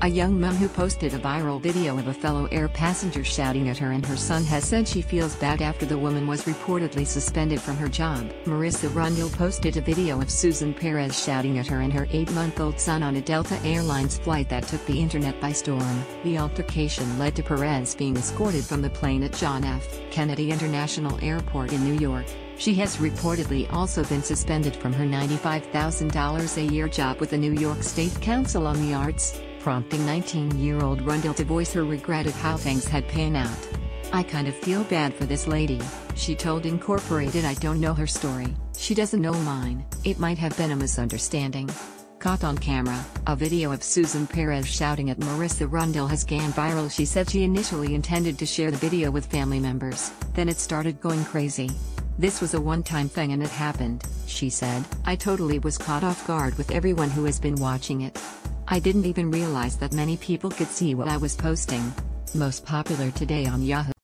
A young mom who posted a viral video of a fellow air passenger shouting at her and her son has said she feels bad after the woman was reportedly suspended from her job. Marissa Rundell posted a video of Susan Peirez shouting at her and her 8-month-old son on a Delta Airlines flight that took the internet by storm. The altercation led to Peirez being escorted from the plane at John F. Kennedy International Airport in New York. She has reportedly also been suspended from her $95,000 a year job with the New York State Council on the Arts prompting 19-year-old Rundell to voice her regret at how things had pan out. I kind of feel bad for this lady, she told Incorporated I don't know her story, she doesn't know mine, it might have been a misunderstanding. Caught on camera, a video of Susan Peirez shouting at Marissa Rundell has gone viral she said she initially intended to share the video with family members, then it started going crazy. This was a one-time thing and it happened, she said. I totally was caught off guard with everyone who has been watching it. I didn't even realize that many people could see what I was posting. Most popular today on Yahoo.